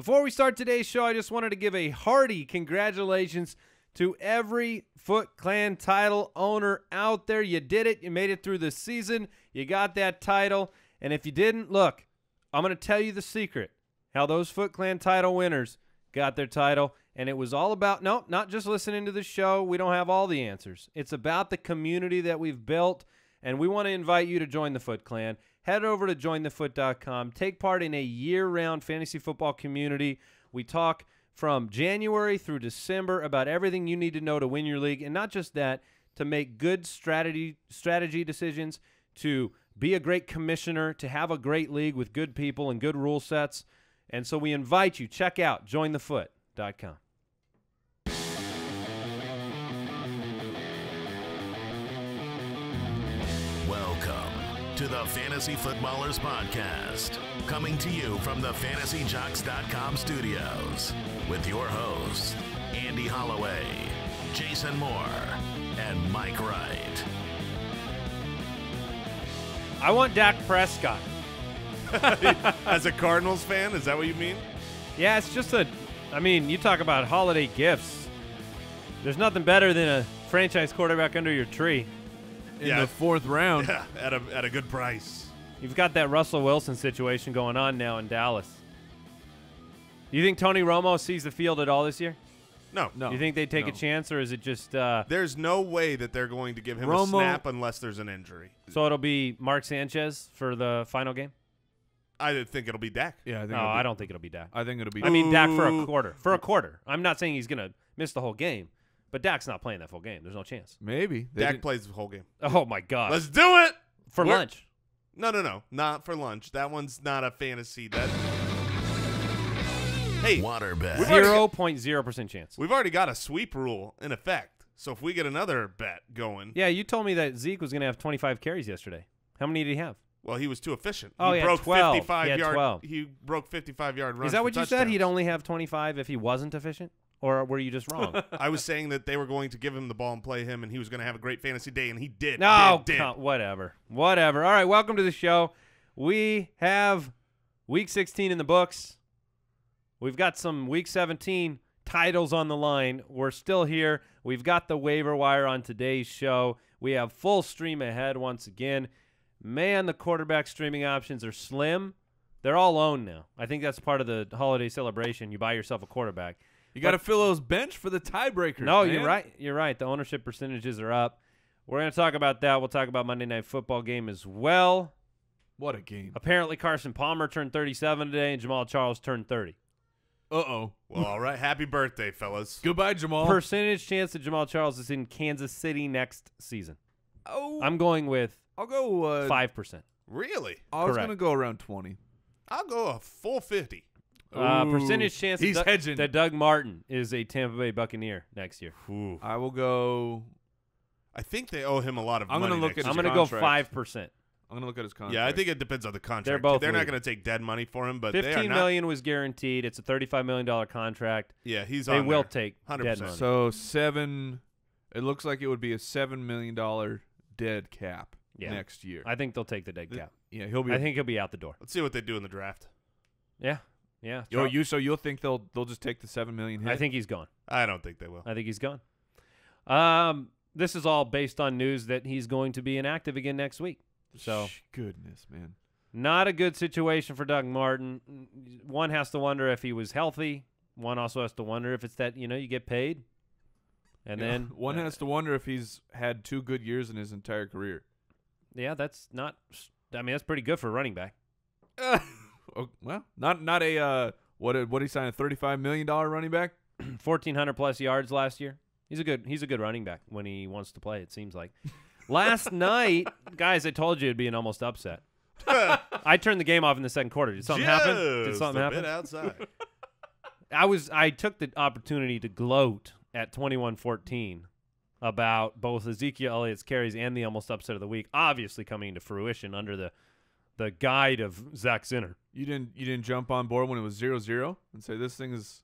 Before we start today's show, I just wanted to give a hearty congratulations to every Foot Clan title owner out there. You did it. You made it through the season. You got that title. And if you didn't, look, I'm going to tell you the secret how those Foot Clan title winners got their title. And it was all about, no, not just listening to the show. We don't have all the answers. It's about the community that we've built. And we want to invite you to join the Foot Clan. Head over to jointhefoot.com. Take part in a year round fantasy football community. We talk from January through December about everything you need to know to win your league. And not just that, to make good strategy strategy decisions, to be a great commissioner, to have a great league with good people and good rule sets. And so we invite you, check out jointhefoot.com. to the Fantasy Footballers Podcast, coming to you from the FantasyJocks.com studios with your hosts, Andy Holloway, Jason Moore, and Mike Wright. I want Dak Prescott. As a Cardinals fan, is that what you mean? Yeah, it's just a. I mean, you talk about holiday gifts. There's nothing better than a franchise quarterback under your tree. In Yeah. the fourth round. Yeah, at a at a good price. You've got that Russell Wilson situation going on now in Dallas. Do you think Tony Romo sees the field at all this year? No, No. you think they take a chance, or is it just uh, There's no way that they're going to give him a snap unless there's an injury. so? It'll be Mark Sanchez for the final game. I think it'll be Dak. Yeah, I think. No, it'll be- I don't think it'll be Dak. I think it'll be. I mean, Dak for a quarter. For a quarter. I'm not saying he's gonna miss the whole game, but Dak's not playing that full game. There's no chance. maybe They Dak did- plays the whole game. Oh my god! Let's do it for We're- lunch. No, no, no, not for lunch. That one's not a fantasy. That. Hey, Waterbed. We've already Zero point zero percent chance. we've already got a sweep rule in effect. So if we get another bet going, Yeah, you told me that Zeke was gonna have 25 carries yesterday. How many did he have? well, he was too efficient. Oh, he yeah, broke 12. 55 He had yard. 12. He broke 55 yard runs. Is that for what you said? He'd touchdowns. only have 25 if he wasn't efficient, or were you just wrong? I was saying that they were going to give him the ball and play him, and he was going to have a great fantasy day, and he did. No, did, did. whatever, whatever. All right, welcome to the show. We have Week 16 in the books. We've got some Week 17 titles on the line. We're still here. We've got the waiver wire on today's show. We have full stream ahead once again. Man, the quarterback streaming options are slim. They're all owned now. I think that's part of the holiday celebration. You buy yourself a quarterback. You got to fill those bench for the tiebreakers. No, man. you're right. You're right. The ownership percentages are up. We're going to talk about that. We'll talk about Monday Night Football game as well. What a game. Apparently, Carson Palmer turned 37 today, and Jamaal Charles turned 30. Uh oh. Well, all right. Happy birthday, fellas. Goodbye, Jamaal. Percentage chance that Jamaal Charles is in Kansas City next season. oh, I'm going with I'll go uh, five percent. Really? I was gonna go around twenty. I'll go a full 50. Uh, Ooh. percentage chance He's that, Doug- hedging. that Doug Martin is a Tampa Bay Buccaneer next year. Ooh. I will go. I think they owe him a lot of I'm money. gonna look next at I'm year. his going to go contract. five percent. I'm gonna look at his contract. Yeah, I think it depends on the contract. They're both They're not league. going to take dead money for him, but they are Fifteen not. million was guaranteed. It's a 35 million dollar contract. Yeah, he's They on will there. take 100%. dead money. so. Seven. It looks like it would be a seven million dollar dead cap Yeah. next year. I think they'll take the dead Th- cap. yeah, he'll be. I think he'll be out the door. Let's see what they do in the draft. Yeah, yeah. Yo, you so you'll think they'll they'll just take the seven million hit? I think he's gone. I don't think they will. I think he's gone. Um, this is all based on news that he's going to be inactive again next week. So Sh- goodness, man. not a good situation for Doug Martin. One has to wonder if he was healthy. One also has to wonder if it's that you know you get paid, and You know, then one uh, has to wonder if he's had two good years in his entire career. yeah, that's not. I mean, that's pretty good for a running back. Oh, well, not not a uh, what did what he signed a thirty five million dollar running back. Fourteen hundred plus yards last year. He's a good. He's a good running back when he wants to play. It seems like. Last night, guys, I told you it'd be an almost upset. I turned the game off in the second quarter. Did something happen? Did something happen? bit outside. I was I took the opportunity to gloat at 21-14 about both Ezekiel Elliott's carries and the almost upset of the week, obviously coming to fruition under the the guide of Zach Zenner. You didn't you didn't jump on board when it was zero zero and say this thing is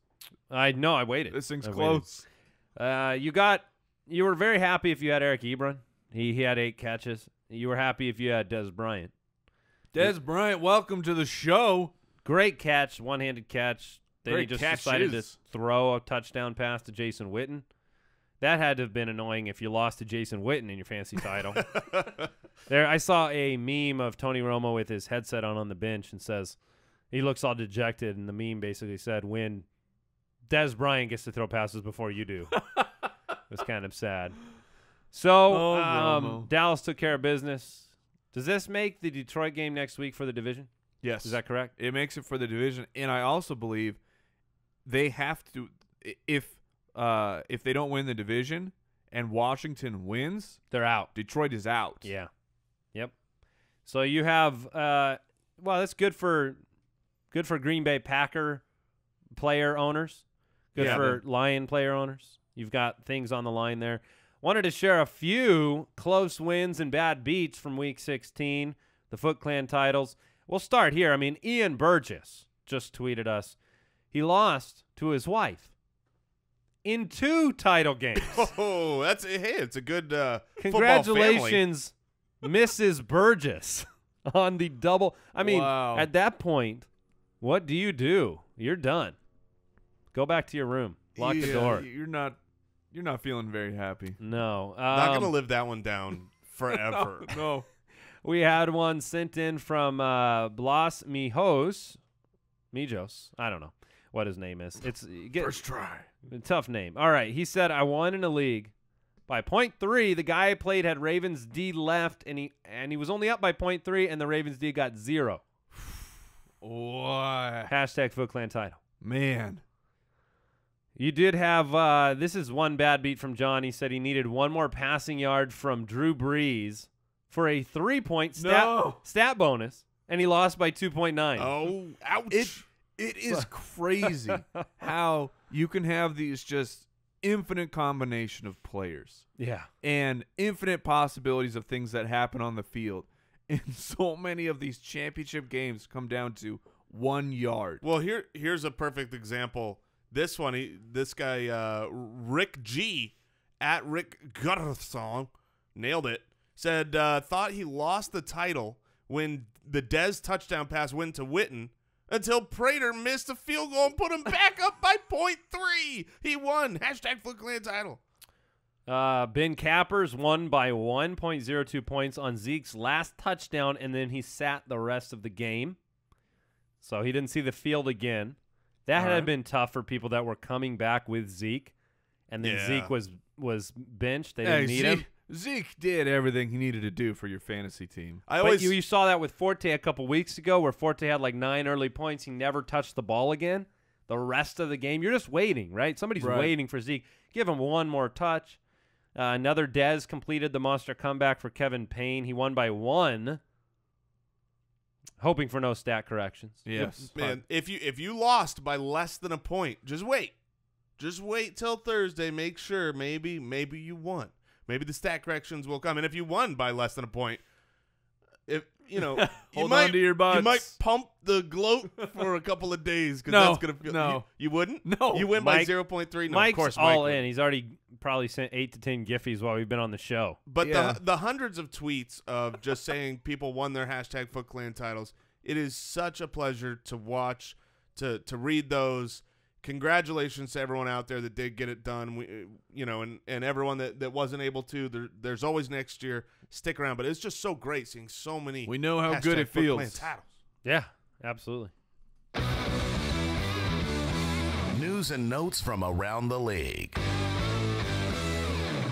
I know I waited. this thing's I close. Uh, you got you were very happy if you had Eric Ebron. He he had eight catches. You were happy if you had Dez Bryant. Dez Bryant, welcome to the show. Great catch, one-handed catch, Then he just catch decided to throw a touchdown pass to Jason Witten. That had to have been annoying if you lost to Jason Witten in your fantasy title. there, I saw a meme of Tony Romo with his headset on on the bench and says he looks all dejected, and the meme basically said, "When Dez Bryant gets to throw passes before you do." it's kind of sad. So Oh, um, Dallas took care of business. Does this make the Detroit game next week for the division? Yes. Is that correct? It makes it for the division, and I also believe they have to if uh if they don't win the division and Washington wins, They're out. Detroit is out. Yeah. Yep. So you have uh well, that's good for good for Green Bay Packer player owners. Good Yeah. for Lion player owners. You've got things on the line there. Wanted to share a few close wins and bad beats from week 16, the Foot Clan titles. We'll start here. I mean, Ian Burgess just tweeted us. He lost to his wife in two title games. Oh, that's hey, it's a good uh. Congratulations, Mrs. Burgess, on the double. I mean, Wow. at that point, what do you do? You're done. Go back to your room. Lock the door. You're not you're not feeling very happy. No. Not gonna um, live that one down forever. no. We had one sent in from uh, Blas Mijos. Mijos. I don't know what his name is. It's get, First try. A tough name. All right. He said, I won in a league by point three. The guy I played had Ravens D left, and he and he was only up by point three, and the Ravens D got zero. What? Hashtag Foot Clan title. Man. You did have uh, this is one bad beat from John. He said he needed one more passing yard from Drew Brees for a three point stat No. stat bonus, and he lost by two point nine. oh, ouch! It it is crazy how you can have these just infinite combination of players Yeah. and infinite possibilities of things that happen on the field. And so many of these championship games come down to one yard. Well, here here's a perfect example. This one, he, this guy, uh, Rick G, at Rick Gutterson, nailed it. Said uh, thought he lost the title when the Dez touchdown pass went to Witten until Prater missed a field goal and put him back up by point three. He won. Hashtag Foot Clan title. Uh, ben Cappers won by 1.02 points on Zeke's last touchdown, and then he sat the rest of the game. So he didn't see the field again. That All had right. been tough for people that were coming back with Zeke, and then Yeah. Zeke was was benched. They didn't need Zeke, him. Zeke did everything he needed to do for your fantasy team. I But always you, you saw that with Forte a couple weeks ago, where Forte had like nine early points. He never touched the ball again. The rest of the game, you're just waiting, right? Somebody's Right. waiting for Zeke. Give him one more touch. Uh, another Dez completed the monster comeback for Kevin Payne. He won by one, hoping for no stat corrections. Yes. man, if you if you lost by less than a point, just wait. Just wait till Thursday. Make sure maybe maybe you won. Maybe the stat corrections will come. And if you won by less than a point, if you know, you Hold might, on to your butts. You might pump the gloat for a couple of days because No, that's gonna feel. no. you, you wouldn't. No. you win by Mike- zero point three. No, Mike's of course, all Mike in. He's already probably sent eight to ten Giffies while we've been on the show. But Yeah. the the hundreds of tweets of just saying people won their hashtag Foot Clan titles, it is such a pleasure to watch, to to read those. Congratulations to everyone out there that did get it done. We, uh, you know, and, and everyone that, that wasn't able to. There, there's always next year. Stick around, but it's just so great seeing so many. We know how good it feels. titles. Yeah, absolutely. News and notes from around the league.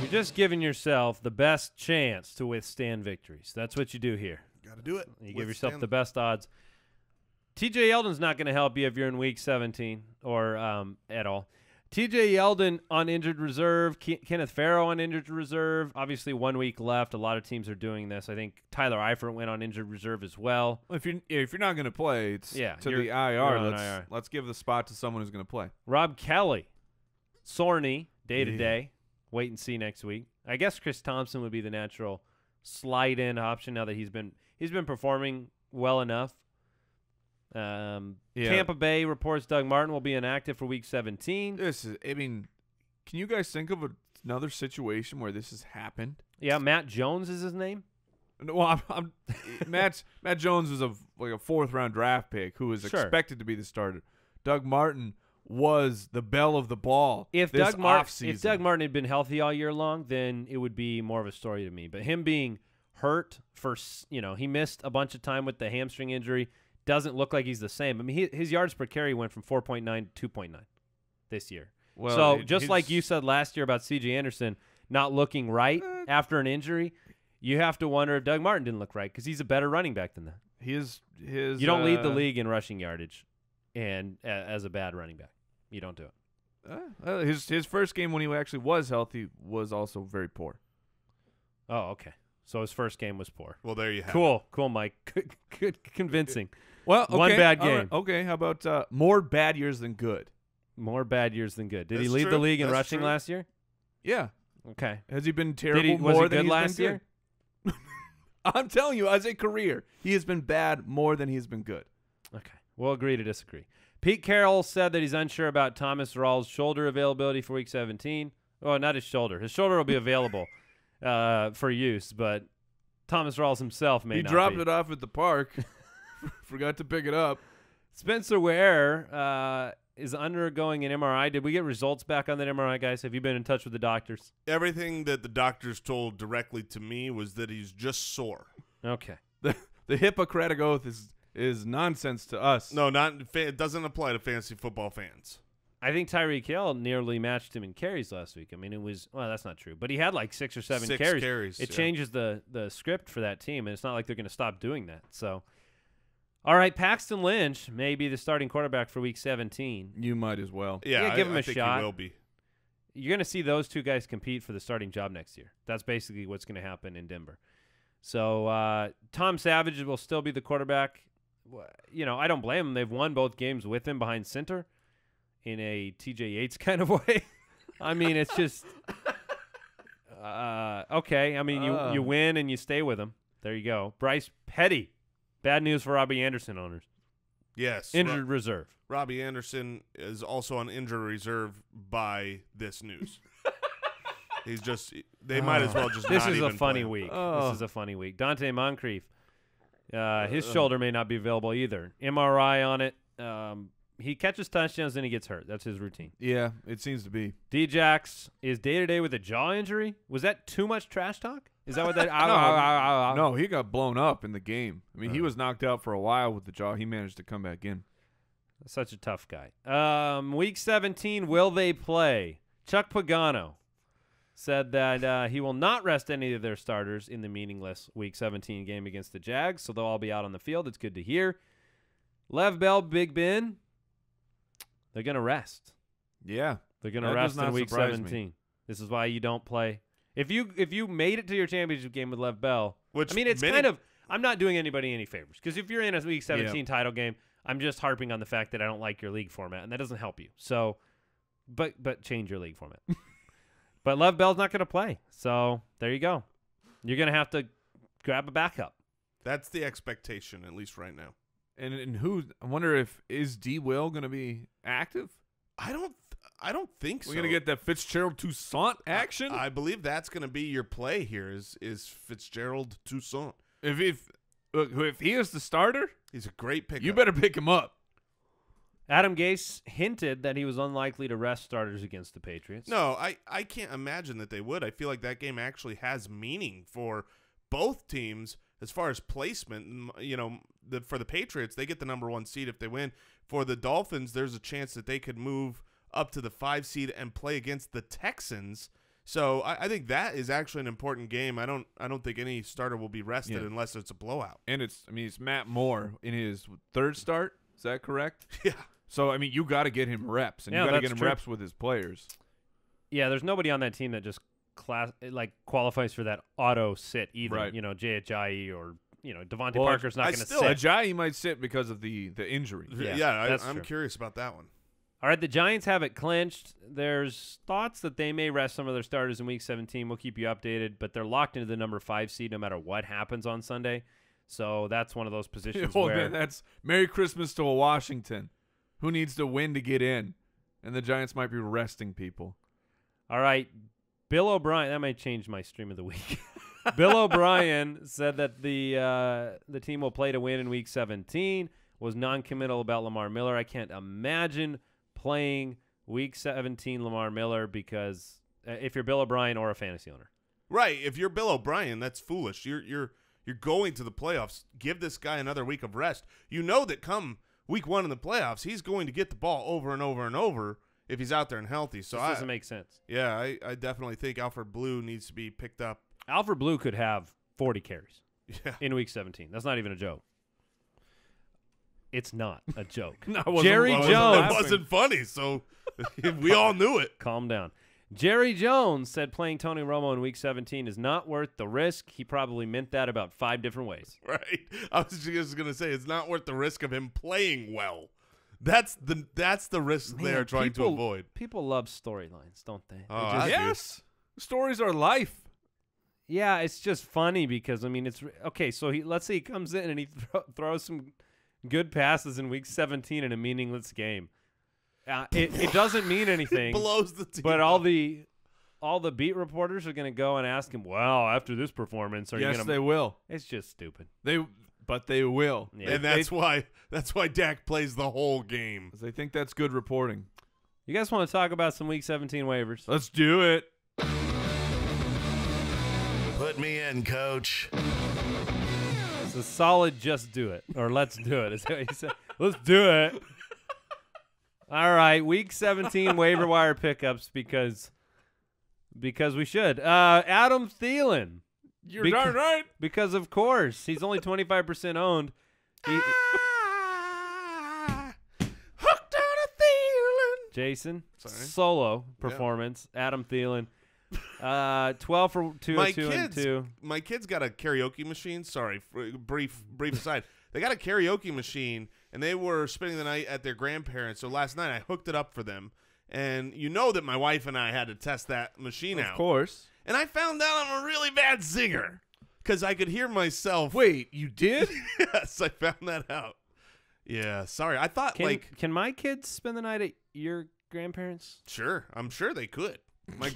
You're just giving yourself the best chance to withstand victories. That's what you do here. Got to do it. You give yourself the best odds. TJ Yeldon's not going to help you if you're in week 17 or um, at all. TJ Yeldon on injured reserve, Ke- Kenneth Farrow on injured reserve. Obviously, one week left. A lot of teams are doing this. I think Tyler Eifert went on injured reserve as well. Well, if you're if you're not going to play, it's Yeah, to the IR. Let's IR. let's give the spot to someone who's going to play. Rob Kelley, Sorney, day to day. Wait and see next week. I guess Chris Thompson would be the natural slide in option now that he's been he's been performing well enough. Um, Yeah. Tampa Bay reports Doug Martin will be inactive for Week 17. This is. I mean, can you guys think of a, another situation where this has happened? Yeah, Matt Jones is his name. No, Well, I'm, I'm Matt Matt Jones was a like a fourth round draft pick who was Sure. expected to be the starter. Doug Martin was the bell of the ball. If Doug Martin, if Doug Martin had been healthy all year long, then it would be more of a story to me. But him being hurt for, you know, he missed a bunch of time with the hamstring injury. Doesn't look like he's the same. I mean, he, his yards per carry went from 4.9 to 2.9 this year. well, so it- just like you said last year about C.J. Anderson not looking right Uh, after an injury, you have to wonder if Doug Martin didn't look right because he's a better running back than that. his his You don't lead the uh, league in rushing yardage, and uh, as a bad running back, you don't do it. Uh, uh, his his first game when he actually was healthy was also very poor. Oh, okay. So his first game was poor. Well, there you have it. Cool, cool, Mike. Good, good convincing. Well, One bad all right, game. Okay, how about uh, more bad years than good? More bad years than good. Did he That's lead the league in That's rushing true. last year? Yeah, Okay. has he been terrible he was more he than good he's last been year? good? I'm telling you, as a career, he has been bad more than he's been good. Okay. We'll agree to disagree. Pete Carroll said that he's unsure about Thomas Rawls' shoulder availability for Week 17. Well, not his shoulder. His shoulder will be available uh, for use, but Thomas Rawls himself may he not dropped be. it off at the park, forgot to pick it up. Spencer Ware uh, is undergoing an MRI. Did we get results back on that MRI, guys? Have you been in touch with the doctors? Everything that the doctors told directly to me was that he's just sore. Okay. The, the Hippocratic oath is is nonsense to us. No, not it doesn't apply to fantasy football fans. I think Tyreek Hill nearly matched him in carries last week. I mean, it was well, that's not true, but he had like six or seven Six carries. carries, It yeah. changes the the script for that team, and it's not like they're going to stop doing that. So, all right, Paxton Lynch may be the starting quarterback for Week 17. you might as well. Yeah, Yeah, I- give him I a think shot. He will be. You're going to see those two guys compete for the starting job next year. That's basically what's going to happen in Denver. So uh, Tom Savage will still be the quarterback. You know, I don't blame him. They've won both games with him behind center in a TJ Yates kind of way. I mean, it's just uh, okay. I mean, you Uh. you win and you stay with him. There you go. Bryce Petty. Bad news for Robbie Anderson owners. Yes, Ro- Injured reserve. Robbie Anderson is also on injured reserve by this news. He's just they might as well just. This not is a even funny play him. week. Oh. This is a funny week. Donte Moncrief, uh, his shoulder may not be available either. MRI on it. Um, he catches touchdowns, and he gets hurt. That's his routine. Yeah, it seems to be. Djax is day to day with a jaw injury. Was that too much trash talk? Is that what that? No, no, he got blown up in the game. I mean, he Uh. was knocked out for a while with the jaw. He managed to come back in. Such a tough guy. Um, week 17, will they play? Chuck Pagano said that uh, he will not rest any of their starters in the meaningless Week 17 game against the Jags, so they'll all be out on the field. It's good to hear. Lev Bell, Big Ben, they're going to rest. Yeah, They're going to rest in Week surprise me. 17. This is why you don't play. If you if you made it to your championship game with Lev Bell, Which I mean, it's many- kind of. I'm not doing anybody any favors because if you're in a Week 17 title game, I'm just harping on the fact that I don't like your league format, and that doesn't help you. So, but but change your league format. but Lev Bell's not going to play, so there you go. You're going to have to grab a backup. That's the expectation, at least right now. and and who? I wonder if is D Will going to be active? I don't. I don't think so. We're gonna get that Fitzgerald Toussaint action. I believe that's going to be your play here. Is is Fitzgerald Toussaint? if if look, if he is the starter, He's a great pick. you better pick him up. Adam Gase hinted that he was unlikely to rest starters against the Patriots. No, I I can't imagine that they would. I feel like that game actually has meaning for both teams as far as placement. You know, the, for the Patriots, they get the number one seed if they win. For the Dolphins, there's a chance that they could move up to the five seed and play against the Texans. So I, I think that is actually an important game. I don't I don't think any starter will be rested Yeah. unless it's a blowout. And it's I mean it's Matt Moore in his third start. Is that correct? Yeah. So I mean you got to get him reps, and Yeah, you got to get him true. reps with his players. Yeah, there's nobody on that team that just class like qualifies for that auto sit either. Right. You know, Ajayi or you know DeVante Well, Parker's not going to still- sit. Ajayi might sit because of the the injury. Yeah, I, I'm curious about that one. All right, the Giants have it clinched. There's thoughts that they may rest some of their starters in Week 17. We'll keep you updated, but they're locked into the number five seed no matter what happens on Sunday. So that's one of those positions oh where man, that's Merry Christmas to a Washington, who needs to win to get in, and the Giants might be resting people. All right, Bill O'Brien. That might change my stream of the week. Bill O'Brien said that the uh, the team will play to win in Week 17. Was non-committal about Lamar Miller. I can't imagine playing Week 17 Lamar Miller because uh, if you're Bill O'Brien or a fantasy owner. Right. If you're Bill O'Brien, that's foolish. You're you're you're going to the playoffs. Give this guy another week of rest. You know that come week one in the playoffs, he's going to get the ball over and over and over if he's out there and healthy. So This I, doesn't make sense. yeah, I, I definitely think Alfred Blue needs to be picked up. Alfred Blue could have 40 carries Yeah. in Week 17. That's not even a joke. It's not a joke. No, Jerry I Jones. It wasn't funny, so we all knew it. Calm down. Jerry Jones said playing Tony Romo in Week 17 is not worth the risk. He probably meant that about five different ways. Right. I was just gonna say it's not worth the risk of him playing well. That's the that's the risk they are trying people- to avoid. People love storylines, don't they? Oh, they Oh, just- I do. Yes. Stories are life. yeah, it's just funny because I mean, it's okay. So he let's say he comes in and he thro- throws some good passes in Week 17 in a meaningless game. Uh, it, it doesn't mean anything. Blows the team. But all the all the beat reporters are going to go and ask him, "Wow, after this performance, are you yes, they will. It's just stupid. They, but they will. Yeah. and that's why that's why Dak plays the whole game. 'Cause they think that's good reporting. You guys want to talk about some Week 17 waivers? Let's do it. Put me in, coach. It's a solid. Just do it, or let's do it. Is that what he said. Let's do it. All right, Week 17 waiver wire pickups because because we should. Uh, Adam Thielen, You're Beca- darn right. because of course he's only 25% owned. He, Hooked on a feeling. Jason, Sorry. solo performance. Adam Thielen, uh, 12 for 2 My 2 and kids, 2. my kids got a karaoke machine. Sorry, brief brief aside. They got a karaoke machine, and they were spending the night at their grandparents. So last night I hooked it up for them, and you know that my wife and I had to test that machine Of out. Of course. And I found out I'm a really bad singer because I could hear myself. Wait, you did? yes, I found that out. Yeah, sorry. I thought Can, like can my kids spend the night at your grandparents? sure. I'm sure they could. My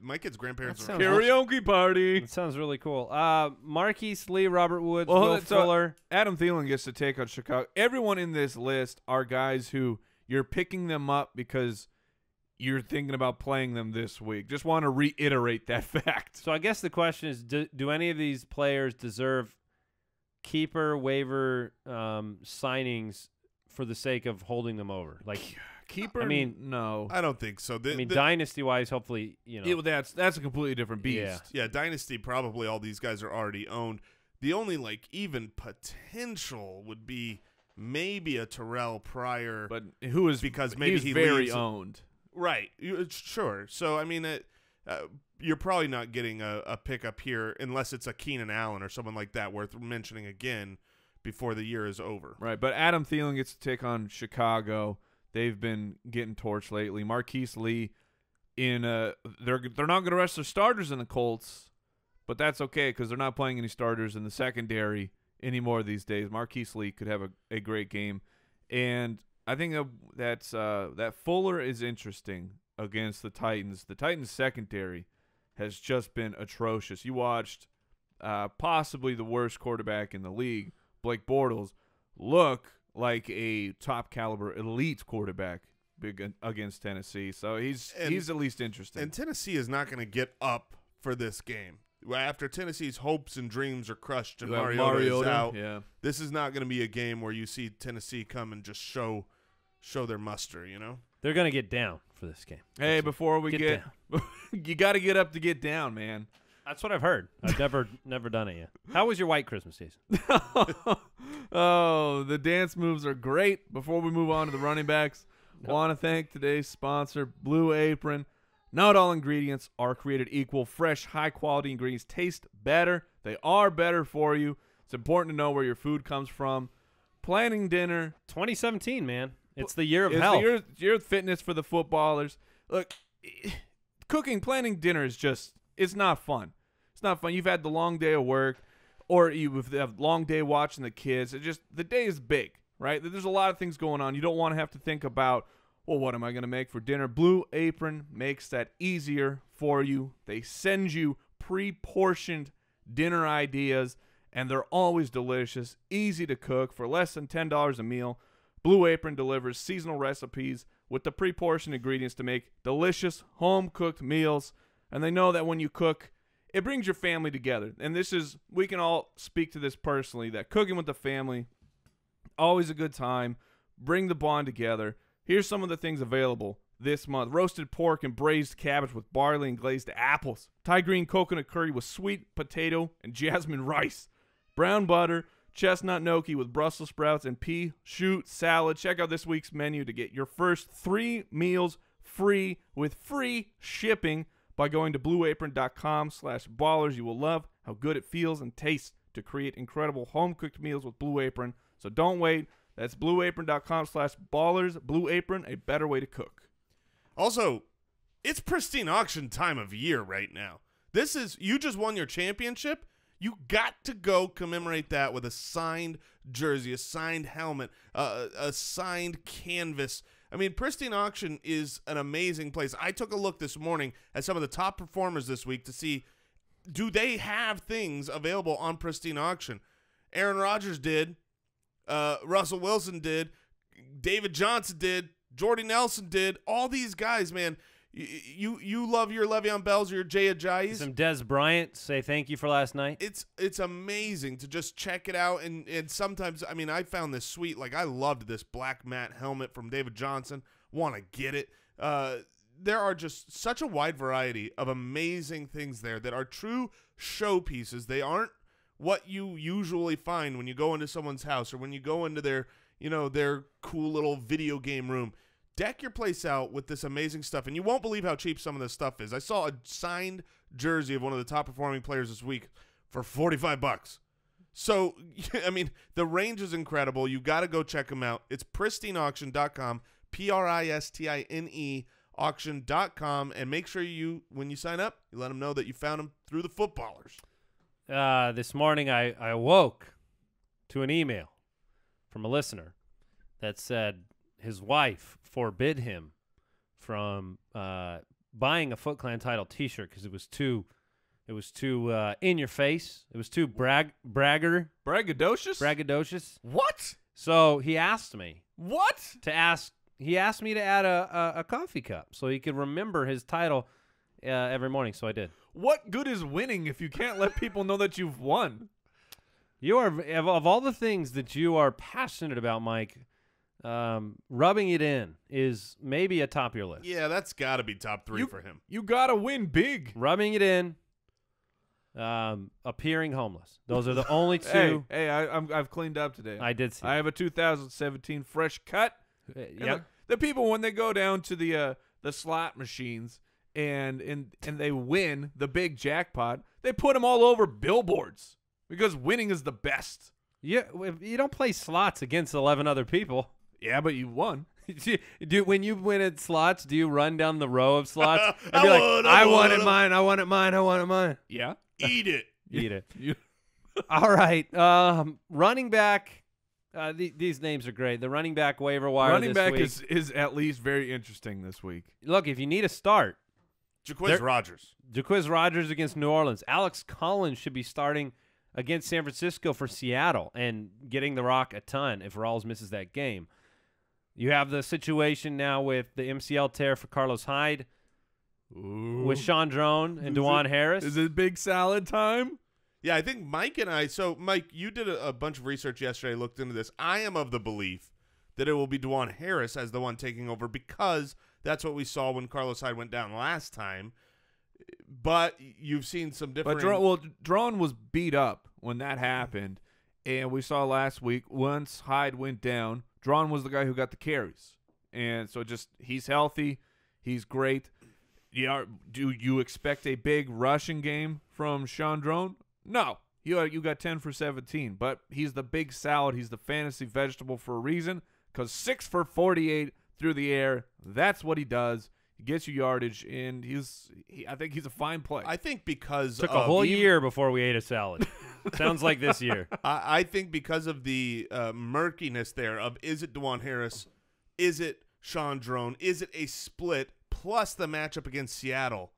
my kids' grandparents That are sounds- Karaoke party. That sounds really cool. Uh, Marquise Lee, Robert Woods, Well, Will that's, uh, Fuller. Adam Thielen gets to take on Chicago. Everyone in this list are guys who you're picking them up because you're thinking about playing them this week. Just want to reiterate that fact. So I guess the question is, do, do any of these players deserve keeper waiver um, signings for the sake of holding them over? Like, Keeper, I mean- no. I don't think so. The, I mean, the- dynasty wise, hopefully, you know. Yeah, well, that's that's a completely different beast. Yeah. yeah, Dynasty probably all these guys are already owned. The only like even potential would be maybe a Terrell Pryor. But who is Because maybe he's he very leaves- owned. right, you, it's- sure. So I mean, it, uh, you're probably not getting a, a pickup here unless it's a Keenan Allen or someone like that worth mentioning again before the year is over. Right, but Adam Thielen gets to take on Chicago. They've been getting torched lately. Marquise Lee in uh they're they're not going to rest their starters in the Colts, but that's okay cuz they're not playing any starters in the secondary anymore these days. Marquise Lee could have a, a great game. And I think that that's uh that Fuller is interesting against the Titans. The Titans secondary has just been atrocious. You watched uh, possibly the worst quarterback in the league, Blake Bortles, look like a top caliber elite quarterback big against Tennessee. So he's And- he's at least interesting. And Tennessee is not going to get up for this game. After Tennessee's hopes and dreams are crushed and You have Mariota, is out, yeah. this is not going to be a game where you see Tennessee come and just show show their muster. You know, They're going to get down for this game. Hey, before we Get get, you got to get up to get down, man. That's what I've heard. I've never never done it yet. How was your white Christmas season? oh, the dance moves are great. Before we move on to the running backs, want to thank today's sponsor, Blue Apron. Not all ingredients are created equal. Fresh, high quality ingredients taste better. They are better for you. It's important to know where your food comes from. Planning dinner 2017, man. It's the year of is health. the year, year of fitness for the footballers. Look, cooking, planning dinner is just, it's not fun. It's not fun. You've had the long day of work, or you have long day watching the kids. It just, the day is big, right? There's a lot of things going on. You don't want to have to think about, well, what am I going to make for dinner? Blue Apron makes that easier for you. They send you pre portioned dinner ideas, and they're always delicious, easy to cook for less than $10 a meal. Blue Apron delivers seasonal recipes with the pre-portioned ingredients to make delicious home-cooked meals. And they know that when you cook, it brings your family together. And this is we can all speak to this personally that cooking with the family always a good time. Bring the bond together. Here's some of the things available this month roasted pork and braised cabbage with barley and glazed apples, Thai green coconut curry with sweet potato and jasmine rice, brown butter, chestnut gnocchi with Brussels sprouts and pea shoot salad. Check out this week's menu to get your first three meals free with free shipping by going to blueapron.com slash ballers. You will love how good it feels and tastes to create incredible home-cooked meals with Blue Apron. So don't wait. That's blueapron.com slash ballers. Blue Apron, a better way to cook. Also, it's pristine auction time of year right now. This is you just won your championship. You got to go commemorate that with a signed jersey, a signed helmet, uh, a signed canvas. I mean, Pristine Auction is an amazing place. I took a look this morning at some of the top performers this week to see do they have things available on Pristine Auction. Aaron Rodgers did, uh, Russell Wilson did, David Johnson did, Jordy Nelson did. All these guys, man. You you love your Le'Veon Bells, your Jay Ajayi's. Some Dez Bryant say thank you for last night. It's it's amazing to just check it out and and sometimes I mean I found this sweet like I loved this black matte helmet from David Johnson. Want to get it? Uh, there are just such a wide variety of amazing things there that are true showpieces. They aren't what you usually find when you go into someone's house or when you go into their you know their cool little video game room deck your place out with this amazing stuff and you won't believe how cheap some of this stuff is. I saw a signed jersey of one of the top performing players this week for 45 bucks. So i mean the range is incredible. You got to go check them out. It's pristineauction.com p-r-i-s-t-i-n-e auction.com and make sure you when you sign up you let them know that you found them through the footballers. Uh, this morning I, I awoke to an email from a listener that said his wife forbid him from uh, buying a Foot Clan title T-shirt because it was too, it was too uh, in your face. It was too brag bragger Braggadocious? braggadocious. what? So he asked me What? to ask. He asked me to add a, a, a coffee cup so he could remember his title uh, every morning. So I did. What good is winning if you can't let people know that you've won? You are of, of all the things that you are passionate about, Mike. Um, rubbing it in is maybe a top of your list. yeah that's got to be top three You- for him You gotta win big. Rubbing it in, um, appearing homeless. Those are the only two hey, I, I'm, I've cleaned up today. I did see. I have a 2017 fresh cut. Uh, And yep. The, the people when they go down to the uh, the slot machines and and and they win the big jackpot, they put them all over billboards because winning is the best. Yeah, if you don't play slots against eleven other people. Yeah, but you won. do when you win at slots, do you run down the row of slots and I be like, won, I "I won, wanted I- mine, I wanted mine, I wanted mine." Yeah. eat it Eat it. All right. Um, running back. Uh, the, these names are great. The running back waiver wire. running this back week. is is at least very interesting this week. look. If you need a start, Jacquizz Rodgers Jacquizz Rodgers against New Orleans. Alex Collins should be starting against San Francisco for Seattle and getting the rock a ton if Rawls misses that game. You have the situation now with the MCL tear for Carlos Hyde with Shaun Draughn and Is DuJuan Harris. Is it big salad time? Yeah, I think Mike and I. So, Mike, you did a, a bunch of research yesterday, looked into this. I am of the belief that it will be DuJuan Harris as the one taking over because that's what we saw when Carlos Hyde went down last time. But you've seen some different. But Draughn, well, Draughn was beat up when that happened, and we saw last week once Hyde went down, Draughn was the guy who got the carries, and so just he's healthy, he's great. You know, do you expect a big rushing game from Shaun Draughn? No, you uh, you got ten for seventeen, but he's the big salad. He's the fantasy vegetable for a reason, because six for forty-eight through the air. That's what he does. He gets you yardage, and he's he, I think he's a fine play. I think because Took a whole even- year before we ate a salad. Sounds like this year. I, I think because of the uh, murkiness there of is it DuJuan Harris, is it Shaun Draughn, is it a split plus the matchup against Seattle?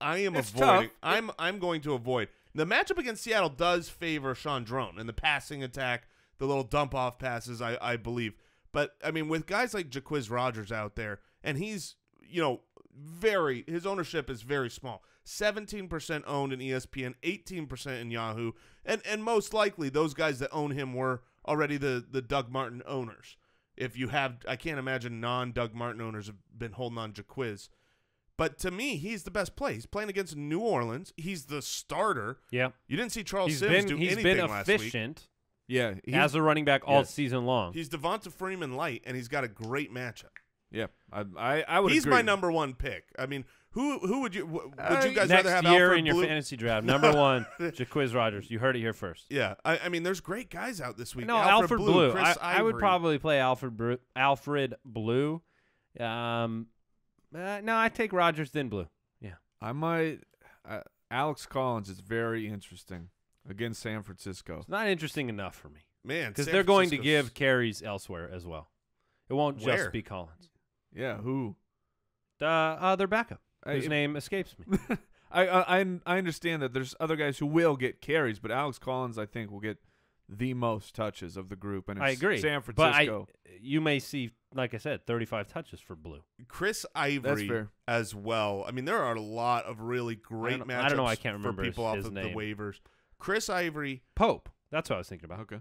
I am It's avoiding. tough. I'm I'm going to avoid the matchup against Seattle. Does favor Shaun Draughn and the passing attack, the little dump off passes. I I believe, but I mean with guys like Jacquizz Rodgers out there and he's you know very his ownership is very small. 17% owned in E ESPN, 18% in Yahoo, and and most likely those guys that own him were already the the Doug Martin owners. If you have, I can't imagine non Doug Martin owners have been holding on Jacquizz. But to me, he's the best play. He's playing against New Orleans. He's the starter. Yeah. You didn't see Charles He's Sims been do he's anything been last week. efficient Yeah, he's, as a running back all yes. season long. He's Devonta Freeman light, and he's got a great matchup. yeah. I I, I would. He's agree. my number one pick. I mean, who who would you w- would Uh, you guys Next rather have year Alfred in your Blue? fantasy draft, number one, Jacquizz Rodgers. You heard it here first. Yeah, I, I mean, there's great guys out this week. No, Alfred, Alfred, Blue. Chris I, I would probably play Alfred Blue. Alfred Blue. Um, uh, no, I take Rodgers then Blue. Yeah. I might. Uh, Alex Collins is very interesting against San Francisco. It's not interesting enough for me man because they're going to give carries elsewhere as well. It won't Where? just be Collins. Yeah, who? Uh, uh their backup, I- name escapes me. I, I I I understand that there's other guys who will get carries, but Alex Collins I think will get the most touches of the group, and I agree. San But I, Francisco. you may see, like I said, 35 touches for Blue. Chris Ivory as well. I mean, there are a lot of really great don't- matchups. I don't know, I can't remember for his- people off his of name. the waivers. Chris Ivory. Pope. That's what I was thinking about. okay.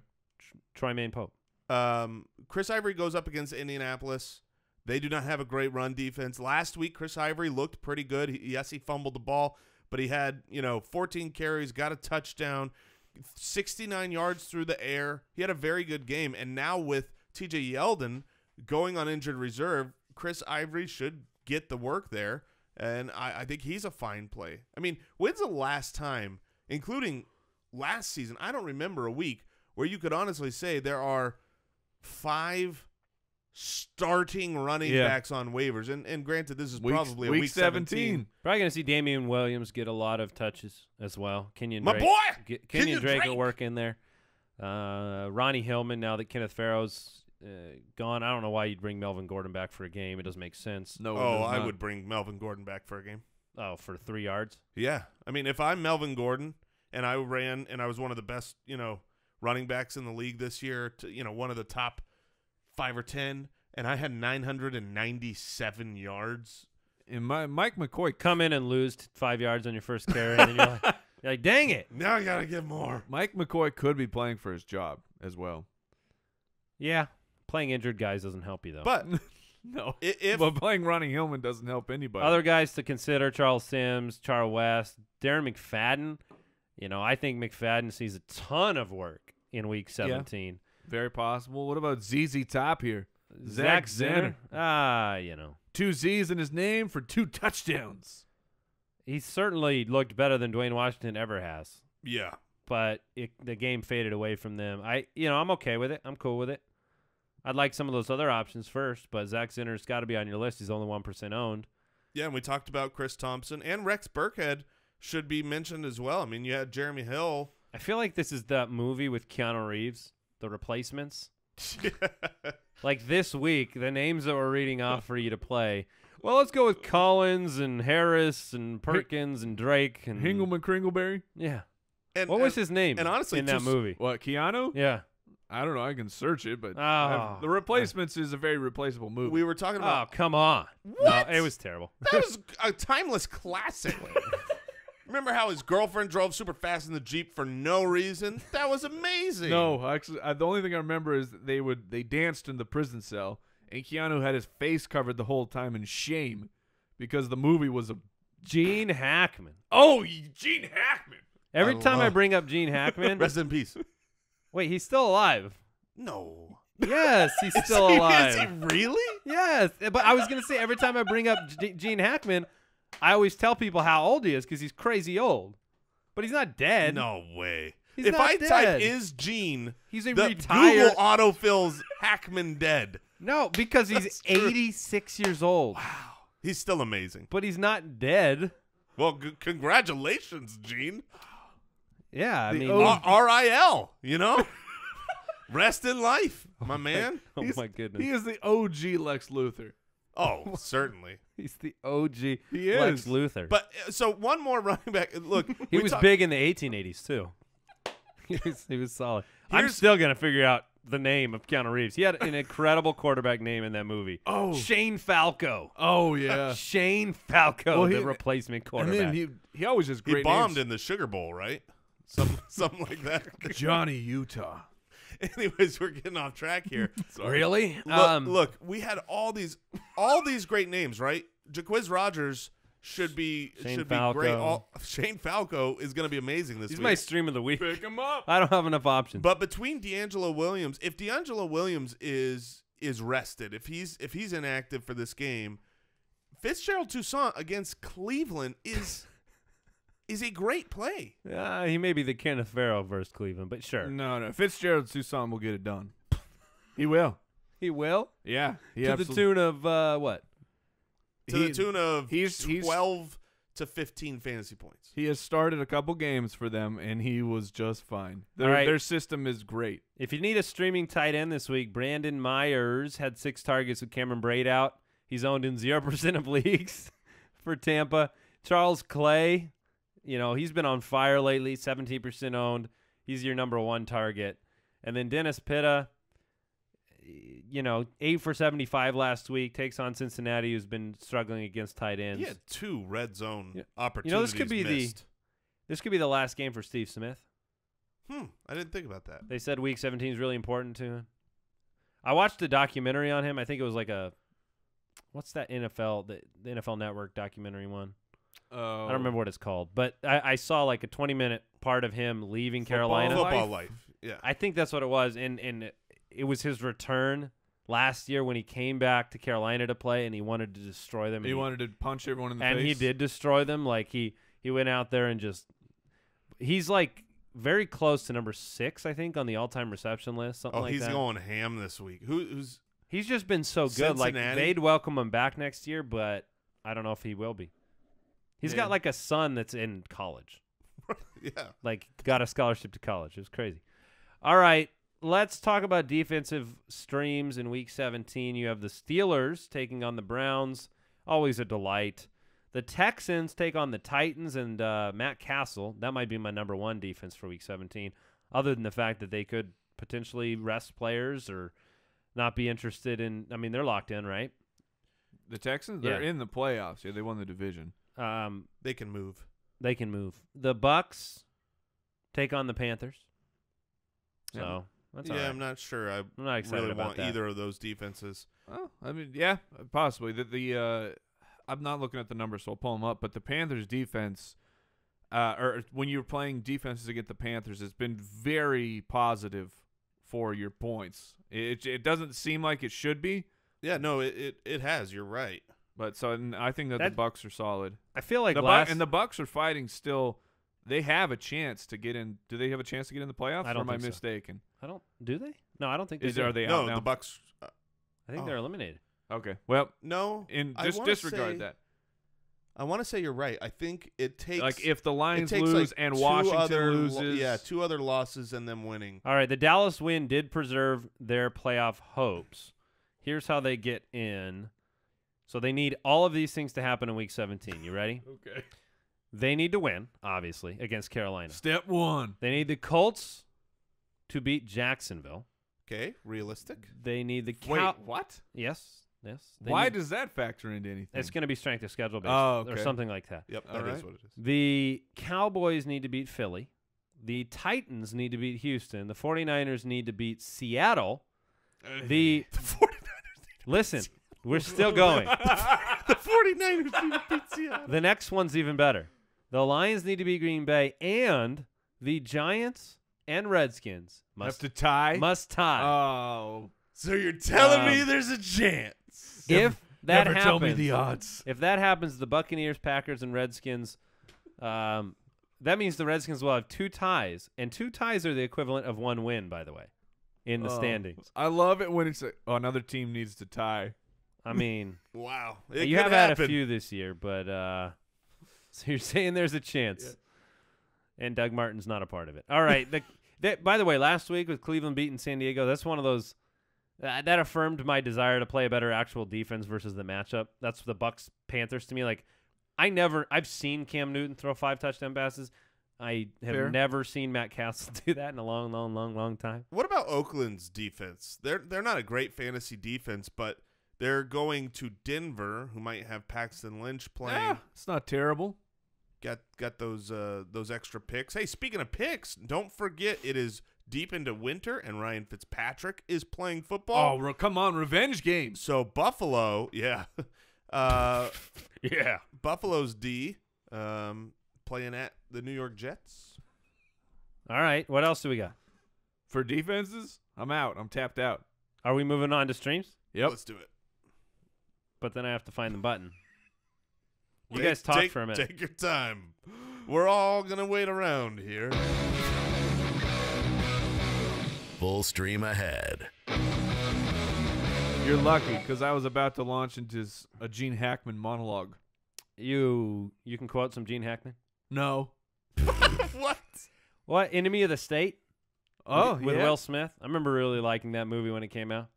Troymaine Pope. Um, Chris Ivory goes up against Indianapolis. They do not have a great run defense. Last week, Chris Ivory looked pretty good. He, yes, he fumbled the ball, but he had you know 14 carries, got a touchdown, 69 yards through the air. He had a very good game. And now with T.J. Yeldon going on injured reserve, Chris Ivory should get the work there, and I, I think he's a fine play. I mean, when's the last time, including last season? I don't remember a week where you could honestly say there are five starting running Yeah. backs on waivers. And and granted, this is Week, probably a week week 17. Probably going to see Damien Williams get a lot of touches as well. Kenyan My Drake. boy! Get, Kenyan Kenyan Drake will work in there. Uh, Ronnie Hillman, now that Kenneth Farrow's uh, gone, I don't know why you'd bring Melvin Gordon back for a game. It doesn't make sense. No, Oh, I would bring Melvin Gordon back for a game. Oh, for three yards? Yeah. I mean, if I'm Melvin Gordon and I ran and I was one of the best, you know, running backs in the league this year, to, you know, one of the top five or 10, and I had 997 yards. And my Mike McCoy. Come in and lose five yards on your first carry, and you're like, you're like, dang it. Now I got to get more. Mike McCoy could be playing for his job as well. Yeah. Playing injured guys doesn't help you, though. But No, i- if but playing Ronnie Hillman doesn't help anybody. Other guys to consider Charles Sims, Charles West, Darren McFadden. You know, I think McFadden sees a ton of work in week 17. Very possible. What about ZZ Top here? Zach Zach Zenner? Ah, you know. Two Z's in his name for two touchdowns. He certainly looked better than Dwayne Washington ever has, yeah, but it, the game faded away from them. I, you know, I'm okay with it. I'm cool with it. I'd like some of those other options first, but Zach Zenner's got to be on your list. He's only one percent owned. yeah, and we talked about Chris Thompson and Rex Burkhead should be mentioned as well. I mean, you had Jeremy Hill. I feel like this is that movie with Keanu Reeves, The Replacements. Like this week, the names that we're reading off for you to play. Well, let's go with Collins and Harris and Perkins and Drake and Hingleman Kringleberry. Yeah. and, What was his name? and honestly, in to that s- movie. What Keanu? Yeah. I don't know. I can search it, but Oh. I've- the Replacements is a very replaceable movie. We were talking Oh, about come on. What? No, it was terrible. that was a timeless classic. Remember how his girlfriend drove super fast in the jeep for no reason? That was amazing. no, actually, I, the only thing I remember is they would they danced in the prison cell, and Keanu had his face covered the whole time in shame because the movie was a Gene Hackman. oh Gene Hackman. Every I time I love- bring up Gene Hackman, Rest in peace. wait, he's still alive. No. Yes, he's still Is he- alive. Is he really? Yes, but I was gonna say every time I bring up G- Gene Hackman, I always tell people how old he is because he's crazy old. But he's not dead. No way. He's if not I dead. type is Gene, He's a the retired. Google autofills Hackman dead. No, because he's That's true. 86 years old. Wow, he's still amazing. But he's not dead. Well, c- congratulations, Gene. Yeah, I The mean, O- R- R.I.L. You know, rest in life, oh my man. oh He's- my goodness, He is the OG Lex Luthor. Oh, certainly. he's the OG He Lex is. Luthor. But uh, so one more running back. Look, he was talk- big in the 1880s too. he was he was solid. I'm Here's- still gonna figure out the name of Keanu Reeves. He had an incredible quarterback name in that movie. Oh. Shane Falco. Oh yeah. Shane Falco, Well, he- the replacement and quarterback. then he he always has He great bombed names. in the Sugar Bowl, right? Some something like that. Johnny Utah. Anyways, we're getting off track here. really? Look, um, look, we had all these all these great names, right? Jacquizz Rodgers should be Shane should be great. All, Shane Falco is going to be amazing this he's week. my stream of the week. Pick him up. I don't have enough options. But between DeAngelo Williams, if DeAngelo Williams is is rested, if he's if he's inactive for this game, Fitzgerald Toussaint against Cleveland is is a great play. Uh, he may be the Kenneth Farrow versus Cleveland, but sure. No, no. Fitzgerald Toussaint will get it done. He will. He will. Yeah. He to the tune of uh, what? To He- the tune of he's- he's- twelve to fifteen fantasy points. He has started a couple games for them, and he was just fine. Their, right. their system is great. If you need a streaming tight end this week, Brandon Myers had six targets with Cameron Brate out. He's owned in 0% of leagues for Tampa. Charles Clay, you know, he's been on fire lately, 17% owned. He's your number one target. And then Dennis Pitta, you know, 8 for 75 last week, takes on Cincinnati, who's been struggling against tight ends. He had two red zone Yeah. opportunities. You know, this could be the- This could be the last game for Steve Smith. Hmm, I didn't think about that. They said week 17 is really important to him. I watched a documentary on him. I think it was like a what's that NFL the, the NFL Network documentary one? Uh, I don't remember what it's called, but I, I saw like a 20 minute part of him leaving Carolina. Football life? life. Yeah. I think that's what it was, and and it was his return last year when he came back to Carolina to play, and he wanted to destroy them. He and wanted to punch everyone in the face. and face. he did destroy them. Like he he went out there and just he's like very close to number six, I think, on the all time reception list. Something Oh, like he's that. going ham this week. Who, who's He's just been so good. Like Cincinnati? they'd welcome him back next year, but I don't know if he will be. He's Yeah. got like a son that's in college. yeah? Like got a scholarship to college. It was crazy. All right, let's talk about defensive streams in week 17. You have the Steelers taking on the Browns. Always a delight. The Texans take on the Titans and uh, Matt Cassel. That might be my number one defense for week 17, other than the fact that they could potentially rest players or not be interested in. I mean, they're locked in, right? The Texans, they're Yeah. in the playoffs. Yeah, they won the division. Um, They can move. they can move. The Bucks take on the Panthers. Yeah. So that's yeah, all right. I'm not sure. I I'm not excited really about want that. either of those defenses. Oh, I mean, yeah, possibly. The the uh, I'm not looking at the numbers, so I'll pull them up. But the Panthers defense, uh, or when you're playing defenses against the Panthers, it's been very positive for your points. It it doesn't seem like it should be, Yeah, no, it it, it has. You're right. But so and I think that, That- the Bucks are solid. I feel like the Bu- last and the Bucks are fighting still. They have a chance to get in. Do they have a chance to get in the playoffs? I don't am I think so. mistaken? I don't do they? No, I don't think they Is do. are they no, out now? the Bucks. Uh, I think oh. they're eliminated. okay. Well, no, in I just wanna disregard say- that. I want to say you're right. I think it takes Like if the it Lions takes lose like and two Washington other lo- loses, yeah, two other losses and them winning. All right, the Dallas win did preserve their playoff hopes. Here's how they get in. So they need all of these things to happen in week 17. You ready? Okay. They need to win, obviously, against Carolina. Step one. They need the Colts to beat Jacksonville. Okay, realistic. They need the Wait, what? Yes, yes. They Why need- does that factor into anything? it's going to be strength of schedule based Oh, or okay. something like that. Yep, that is right. what it is. The Cowboys need to beat Philly. The Titans need to beat Houston. The 49ers need to beat Seattle. The The 49ers. Listen, we're still going. the 49ers need to beat Seattle. The next one's even better. The Lions need to beat Green Bay and the Giants and Redskins have must to tie. must tie. Oh, So you're telling me Um, there's a chance? if that never happens, tell me the odds. if that happens, the Buccaneers, Packers, and Redskins, um, that means the Redskins will have two ties, and two ties are the equivalent of one win, by the way, in the Oh. standings. I love it when it's like, oh, another team needs to tie. I mean, Wow. It you could have had a few this year, but uh, so you're saying there's a chance, and Doug Martin's not a part of it. All right. The, that, by the way, last week with Cleveland beating San Diego, that's one of those uh, that affirmed my desire to play a better actual defense versus the matchup. That's the Bucks Panthers to me. Like I never, I've seen Cam Newton throw five touchdown passes. I have Fair. never seen Matt Cassel do that in a long, long, long, long time. What about Oakland's defense? They're they're not a great fantasy defense, but they're going to Denver, who might have Paxton Lynch playing. Yeah, it's not terrible. Got got those uh, those extra picks. Hey, speaking of picks, don't forget it is deep into winter, and Ryan Fitzpatrick is playing Oh, football. re- come on, revenge game. so Buffalo, yeah, uh, Yeah. Buffalo's D um, playing at the New York Jets. All right. What else do we got? For defenses, I'm out. I'm tapped out. Are we moving on to streams? Yep. Let's do it. But then I have to find the button. You Take- guys talk take- for a minute. Take your time. We're all gonna wait around here. Full stream ahead. You're lucky because I was about to launch into a Gene Hackman monologue. You you can quote some Gene Hackman. No. what? What enemy of the state? Oh, with, with yeah. Will Smith. I remember really liking that movie when it came out.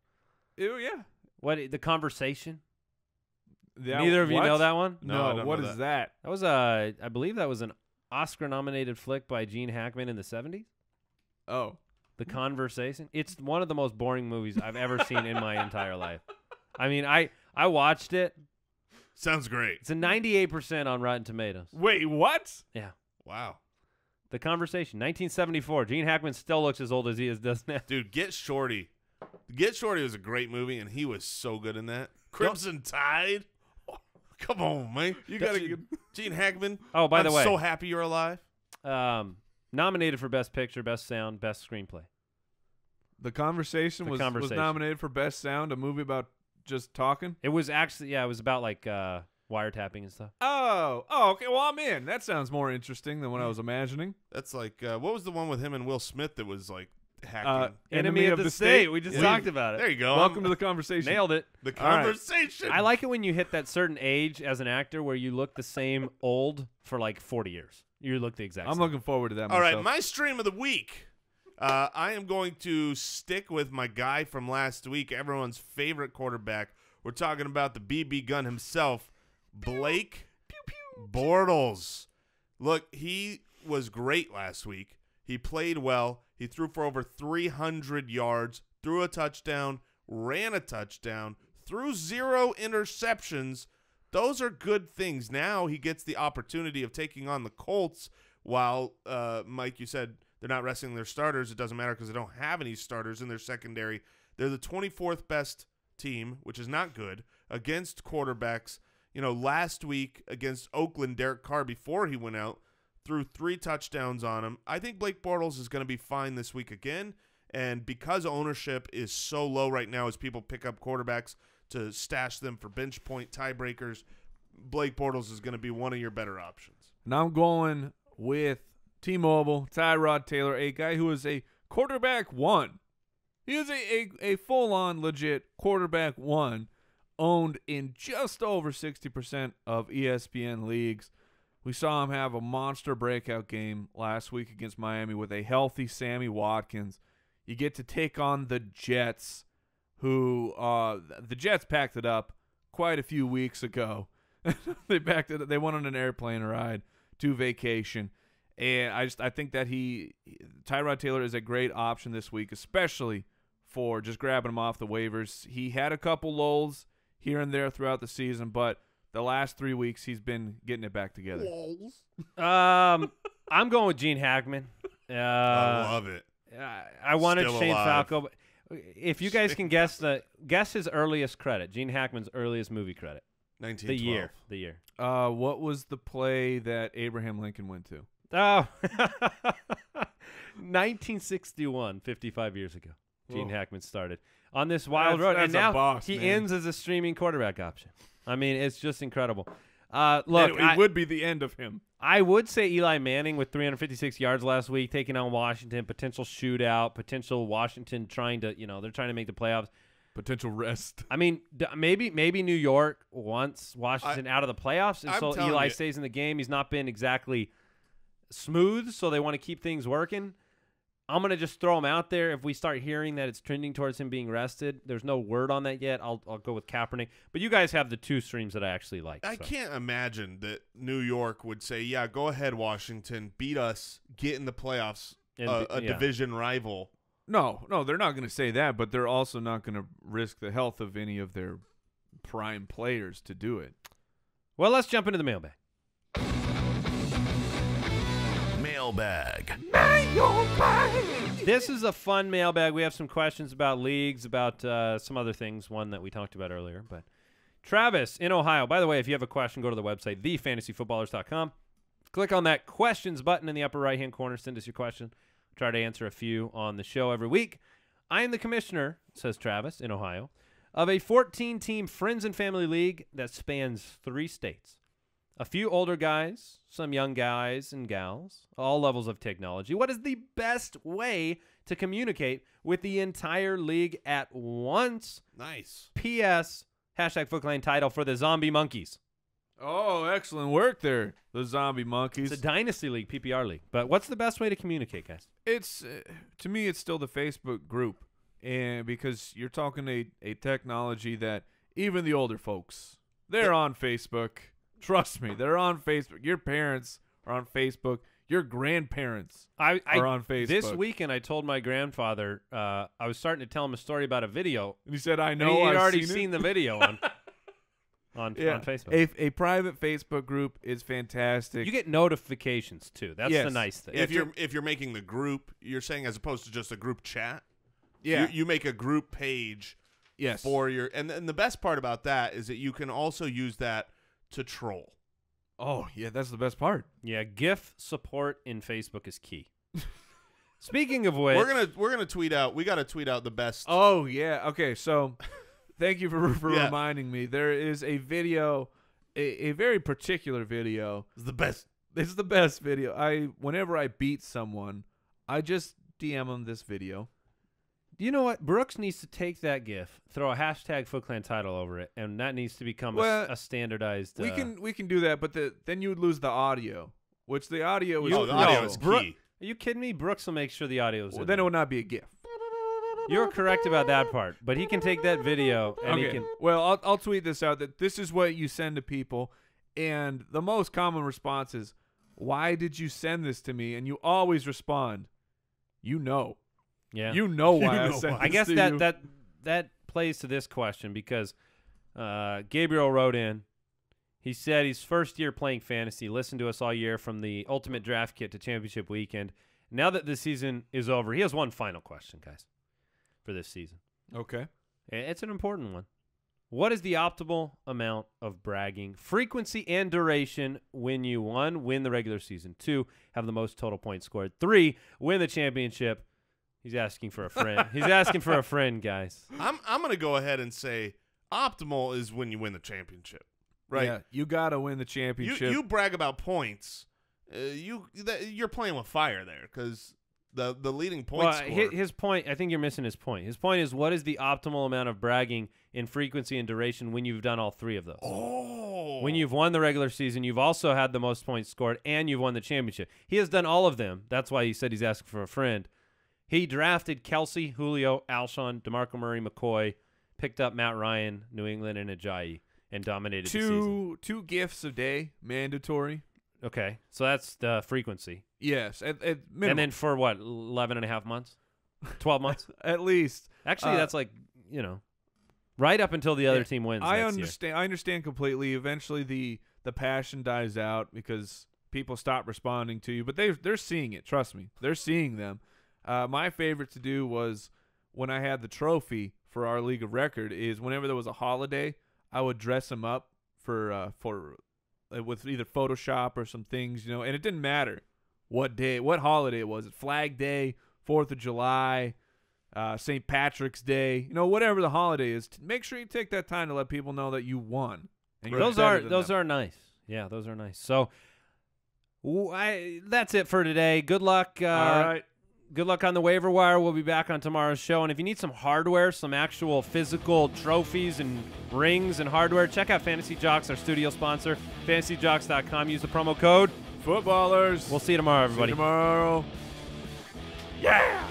Ew, yeah. What the conversation? That- Neither of you know that one. No, I No, don't what know is that? That was a I believe that was an Oscar-nominated flick by Gene Hackman in the '70s. Oh. The Conversation. It's one of the most boring movies I've ever seen in my entire life. I mean, I I watched it. Sounds great. It's a 98% on Rotten Tomatoes. Wait, what? Yeah. Wow. The Conversation, 1974. Gene Hackman still looks as old as he is does now. Dude, Get Shorty. Get Shorty was a great movie, and he was so good in that. Crimson Tide. Come on, man. You gotta Gene, Gene Hackman. Oh, by I'm the way, so happy you're alive. um, nominated for Best Picture, Best Sound, Best Screenplay. The conversation The was Conversation. was nominated for best sound, a movie about just talking. It was actually yeah, it was about like uh, wiretapping and stuff. Oh, oh, okay. Well, I'm in. That sounds more interesting than what I was imagining. That's like, uh, what was the one with him and Will Smith that was like hacking? Uh, Enemy, of, the, state. We just Yeah. talked about it. there you go. Welcome I'm- to the conversation. Nailed it. the All right. conversation. I like it when you hit that certain age as an actor where you look the same old for like 40 years. You look the exact same. I'm same. looking forward to that. All right, myself. my stream of the week. Uh, I am going to stick with my guy from last week, everyone's favorite quarterback. We're talking about the BB gun himself, Blake Bortles. Look, he was great last week. He played well. He threw for over 300 yards, threw a touchdown, ran a touchdown, threw zero interceptions. Those are good things. Now he gets the opportunity of taking on the Colts while, uh, Mike, you said they're not resting their starters. It doesn't matter because they don't have any starters in their secondary. They're the 24th best team, which is not good, against quarterbacks. You know, last week against Oakland, Derek Carr, before he went out, threw three touchdowns on him. I think Blake Bortles is going to be fine this week again. And because ownership is so low right now as people pick up quarterbacks to stash them for bench point tiebreakers, Blake Bortles is going to be one of your better options. And I'm going with T-Mobile, Tyrod Taylor, a guy who is a quarterback one. He is a, a, a full-on legit quarterback one, owned in just over 60% of ESPN leagues. We saw him have a monster breakout game last week against Miami with a healthy Sammy Watkins. You get to take on the Jets, who uh, the Jets packed it up quite a few weeks ago. they backed it. They went on an airplane ride to vacation, and I just I think that he Tyrod Taylor is a great option this week, especially for just grabbing him off the waivers. He had a couple lulls here and there throughout the season, but the last three weeks he's been getting it back together. Um, I'm going with Gene Hackman. Uh, I love it. I- I wanted Still Shane alive. Falco. But if you guys can guess the guess his earliest credit, Gene Hackman's earliest movie credit, 1912. the year, the year. Uh, what was the play that Abraham Lincoln went to? Oh, 1961, 55 years ago. Gene Whoa. Hackman started on this wild That's- road, that's and a now boss, he man. ends as a streaming quarterback option. I mean, it's just incredible. Uh, look, it, it I, would be the end of him. I would say Eli Manning with 356 yards last week, taking on Washington, potential shootout, potential Washington trying to, you know, they're trying to make the playoffs. Potential rest. I mean, d- maybe maybe New York wants Washington out of the playoffs, and I'm so Eli you- stays in the game. He's not been exactly smooth, so they want to keep things working. I'm gonna just throw him out there. If we start hearing that it's trending towards him being rested, there's no word on that yet. I'll I'll go with Kaepernick. But you guys have the two streams that I actually like. I so. can't imagine that New York would say, "Yeah, go ahead, Washington, beat us, get in the playoffs, And uh, be- a yeah. division rival." No, no, they're not going to say that, but they're also not going to risk the health of any of their prime players to do it. Well, let's jump into the mailbag. Mailbag. This is a fun mailbag. We have some questions about leagues, about uh, some other things. One that we talked about earlier, but Travis in Ohio. By the way, if you have a question, go to the website thefantasyfootballers.com. Click on that questions button in the upper right hand corner. Send us your question. Try to answer a few on the show every week. I am the commissioner, says Travis in Ohio, of a 14 team friends and family league that spans three states. A few older guys, some young guys and gals, all levels of technology. What is the best way to communicate with the entire league at once? Nice. P.S. Hashtag Foot Clan title for the Zombie Monkeys. Oh, excellent work there, the zombie Monkeys. It's a dynasty league, PPR league. But what's the best way to communicate, guys? It's uh, to me, it's still the Facebook group, and because you're talking a a technology that even the older folks they're on Facebook. Trust me, they're on Facebook. Your parents are on Facebook. Your grandparents I, I are on Facebook. this weekend I told my grandfather uh, I was starting to tell him a story about a video. and he said, "I know he had I've already seen, seen, the video on on, Yeah, on Facebook. A, a private Facebook group is fantastic. you get notifications too. That's the nice thing. if you're if you're making the group, you're saying as opposed to just a group chat. yeah, You, you make a group page yes, for your, and and the best part about that is that you can also use that to troll. oh yeah, that's the best part. Yeah, GIF support in Facebook is key. Speaking of which, We're gonna we're gonna tweet out. We got to tweet out the best. Oh yeah. Okay. So, thank you for for Yeah. reminding me. There is a video, a, a very particular video. It's the best. This is the best video. I whenever I beat someone, I just DM them this video. You know what? Brooks needs to take that GIF, throw a hashtag Foot Clan title over it, and that needs to become Well, a, standardized. we uh, can we can do that, but the then you would lose the audio, which the audio is Oh, the no, audio is Brooke- key. Are you kidding me? Brooks will make sure the audio is. Well, in then it there. would not be a GIF. You're correct about that part, but he can take that video and he can. Well, I'll I'll tweet this out that this is what you send to people, and the most common response is, "Why did you send this to me?" And you always respond, "You know, Yeah. you know why You I know sent why. I guess that you." that that plays to this question because uh, Gabriel wrote in. He said he's first year playing fantasy. Listened to us all year from the ultimate draft kit to championship weekend. Now that the season is over, he has one final question, guys, for this season. okay. It's an important one. What is the optimal amount of bragging, frequency, and duration when you one win the regular season, two have the most total points scored, three win the championship? He's asking for a friend. He's asking for a friend, guys. I'm I'm gonna go ahead and say optimal is when you win the championship. Right. Yeah, you gotta win the championship. you brag about points. Uh, you that, you're playing with fire there because the the leading point Well, scorer. his point. I think you're missing his point. His point is what is the optimal amount of bragging in frequency and duration when you've done all three of those? oh, When you've won the regular season, you've also had the most points scored, and you've won the championship. He has done all of them. That's why he said he's asking for a friend. He drafted Kelce, Julio, Alshon, DeMarco Murray, McCoy, picked up Matt Ryan, New England, and Ajayi, and dominated the season. two two gifts a day mandatory. Okay, so that's the frequency. Yes, at, at minimum. And then for what, 11 and a half months? 12 months? at least Actually, Uh, that's like, you know, right up until the other team wins. I next year. understand. I understand completely. Eventually, the the passion dies out because people stop responding to you. But they they're seeing it. Trust me, they're seeing them. Uh, my favorite to do was when I had the trophy for our league of record. Is whenever there was a holiday, I would dress them up for uh, for uh, with either Photoshop or some things, you know. And it didn't matter what day, what holiday it was. Flag Day, Fourth of July uh, St. Patrick's Day, you know, whatever the holiday is, make sure you take that time to let people know that you won. Those are those them. are nice. Yeah, those are nice. So, I, that's it for today. Good luck. Uh, all right. Good luck on the waiver wire. We'll be back on tomorrow's show. And if you need some hardware, some actual physical trophies and rings and hardware, check out Fantasy Jocks, our studio sponsor. FantasyJocks.com. Use the promo code. Footballers. We'll see you tomorrow, See you everybody. tomorrow. Yeah.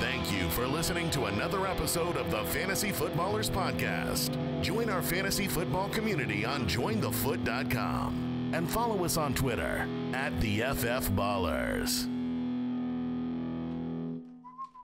Thank you for listening to another episode of the Fantasy Footballers Podcast. Join our fantasy football community on jointhefoot.com and follow us on Twitter at the FF Ballers.